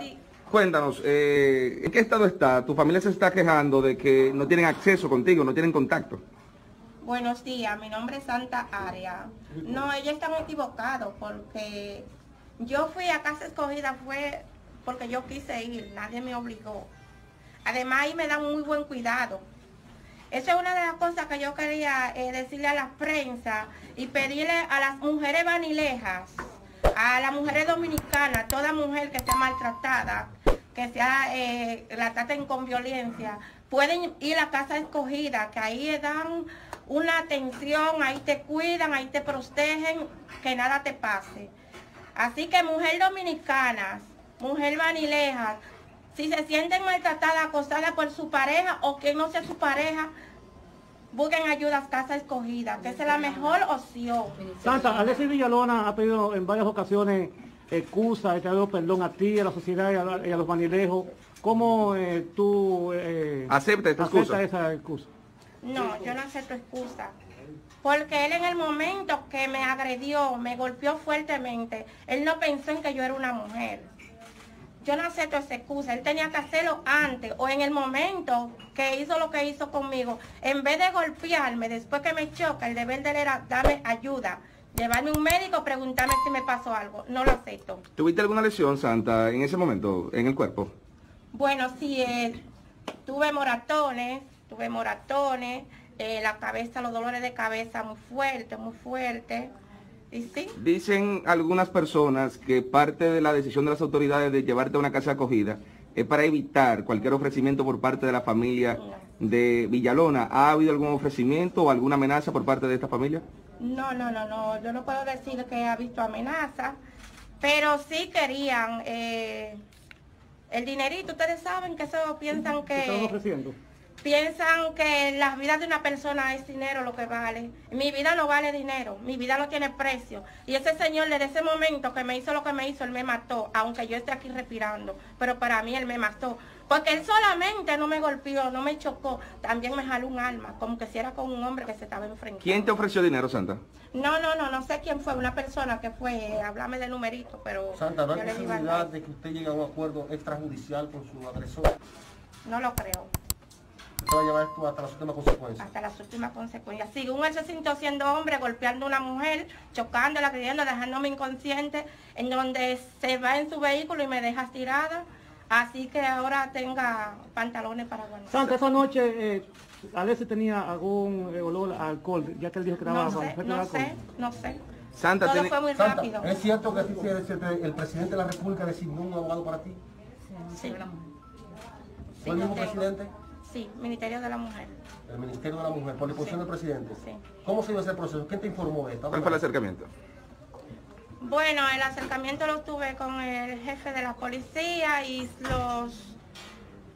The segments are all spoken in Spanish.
Sí. Cuéntanos, eh, ¿en qué estado está? ¿Tu familia se está quejando de que no tienen acceso contigo, no tienen contacto? Buenos días, mi nombre es Santa Aria. No, ellos están equivocados porque yo fui a Casa Escogida fue porque yo quise ir, nadie me obligó. Además ahí me dan muy buen cuidado. Esa es una de las cosas que yo quería eh, decirle a la prensa y pedirle a las mujeres vanilejas, las mujeres dominicanas, toda mujer que sea maltratada, que sea, eh, la traten con violencia, pueden ir a casa escogida, que ahí dan una atención, ahí te cuidan, ahí te protegen, que nada te pase. Así que mujer dominicana, mujer vanileja, si se sienten maltratadas, acosadas por su pareja o que no sea su pareja, busquen ayuda a casa escogida, que es la mejor opción. Santa, Alexis Villalona ha pedido en varias ocasiones excusa, he pedido perdón a ti, a la sociedad y a, la- y a los vanilejos. ¿Cómo eh, tú eh, Acepta esta aceptas excusa. esa excusa? No, yo no acepto excusa. Porque él en el momento que me agredió, me golpeó fuertemente, él no pensó en que yo era una mujer. Yo no acepto esa excusa. Él tenía que hacerlo antes o en el momento que hizo lo que hizo conmigo. En vez de golpearme, después que me choca, el deber de él era darme ayuda, llevarme a un médico, preguntarme si me pasó algo. No lo acepto. ¿Tuviste alguna lesión, Santa, en ese momento, en el cuerpo? Bueno, sí, eh, tuve moratones, tuve moratones, eh, la cabeza, los dolores de cabeza muy fuertes, muy fuertes. Sí, Dicen algunas personas que parte de la decisión de las autoridades de llevarte a una casa acogida es para evitar cualquier ofrecimiento por parte de la familia de Villalona. ¿Ha habido algún ofrecimiento o alguna amenaza por parte de esta familia? no, no, no, no, yo no puedo decir que ha visto amenazas, pero sí querían eh, el dinerito. Ustedes saben que eso piensan ¿Qué están que ofreciendo? Piensan que la vida de una persona es dinero lo que vale. Mi vida no vale dinero, mi vida no tiene precio. Y ese señor desde ese momento que me hizo lo que me hizo, él me mató, aunque yo esté aquí respirando. Pero para mí él me mató. Porque él solamente no me golpeó, no me chocó, también me jaló un alma, como que si era con un hombre que se estaba enfrentando. ¿Quién te ofreció dinero, Santa? No, no, no, no sé quién fue, una persona que fue, háblame de numerito, pero Santa, ¿no hay posibilidad de que usted llegue a un acuerdo extrajudicial con su agresor? No lo creo. Usted va a llevar esto hasta las últimas consecuencias. hasta las últimas consecuencias. Según él se sintió siendo hombre, golpeando a una mujer, chocándola, agrediendo, dejándome inconsciente, en donde se va en su vehículo y me deja tirada. Así que ahora tenga pantalones para aguantar. Santa, esa noche eh, Alexis tenía algún eh, olor a alcohol, ya que él dijo que estaba No sé, no alcohol. sé, no sé. Santa, Todo tiene- fue muy Santa, rápido. ¿es cierto que el presidente de la República designó un abogado para ti? Sí. ¿Fue el mismo yo tengo. presidente? Sí, Ministerio de la Mujer. El Ministerio de la Mujer, por disposición Sí. del presidente. Sí. ¿Cómo se dio ese proceso? ¿Quién te informó de esto? ¿Cuál fue el acercamiento? Bueno, el acercamiento lo tuve con el jefe de la policía y los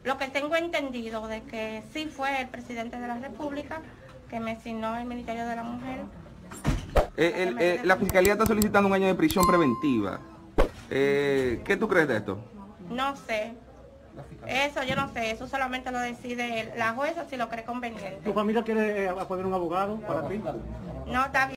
lo que tengo entendido de que sí fue el presidente de la República que me asignó el Ministerio de la Mujer. Eh, el- eh, la fiscalía está solicitando un año de prisión preventiva. Eh, ¿Qué tú crees de esto? No sé. Eso yo no sé, eso solamente lo decide la jueza si lo cree conveniente. ¿Tu familia quiere eh, poner un abogado para ti? No está bien.